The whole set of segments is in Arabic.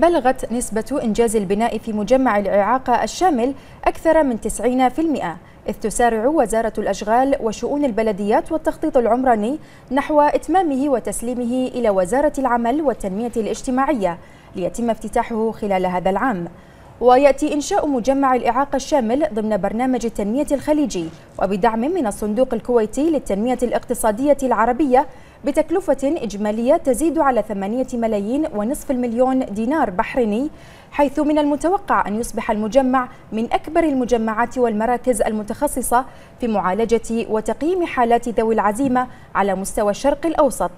بلغت نسبة إنجاز البناء في مجمع الإعاقة الشامل أكثر من 90% إذ تسارع وزارة الأشغال وشؤون البلديات والتخطيط العمراني نحو إتمامه وتسليمه إلى وزارة العمل والتنمية الاجتماعية ليتم افتتاحه خلال هذا العام. ويأتي إنشاء مجمع الإعاقة الشامل ضمن برنامج التنمية الخليجي وبدعم من الصندوق الكويتي للتنمية الاقتصادية العربية بتكلفة إجمالية تزيد على ثمانية ملايين ونصف المليون دينار بحريني حيث من المتوقع أن يصبح المجمع من أكبر المجمعات والمراكز المتخصصة في معالجة وتقييم حالات ذوي العزيمة على مستوى الشرق الأوسط.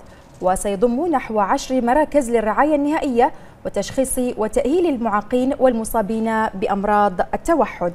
وسيضم نحو عشر مراكز للرعاية النهائية وتشخيص وتأهيل المعاقين والمصابين بأمراض التوحد.